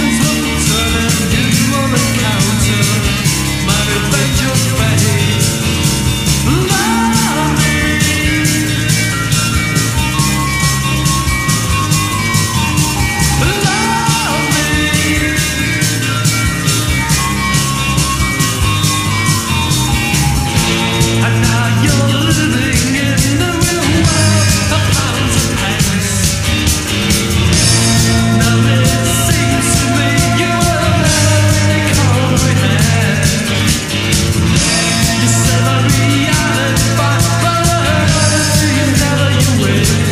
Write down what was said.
heavens will turn Reality, but you never you.